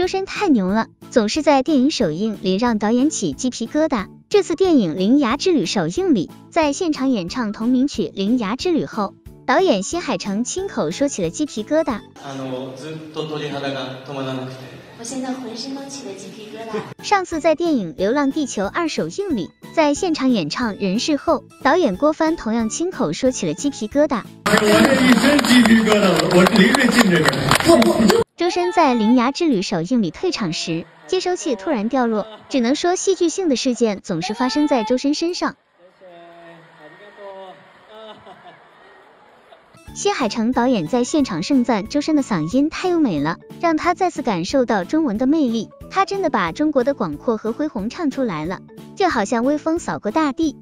周深太牛了，总是在电影首映里让导演起鸡皮疙瘩。这次电影《铃芽之旅》首映礼，在现场演唱同名曲《铃芽之旅》后，导演新海诚亲口说起了鸡皮疙瘩。我现在浑身都起了鸡皮疙瘩。上次在电影《流浪地球二》首映礼，在现场演唱《人世》后，导演郭帆同样亲口说起了鸡皮疙瘩。我这一身鸡皮疙瘩，我是林瑞进这边。周深在《铃芽之旅》首映礼退场时，接收器突然掉落，只能说戏剧性的事件总是发生在周深身上。谢海诚导演在现场盛赞周深的嗓音太优美了，让他再次感受到中文的魅力。他真的把中国的广阔和恢宏唱出来了，就好像微风扫过大地。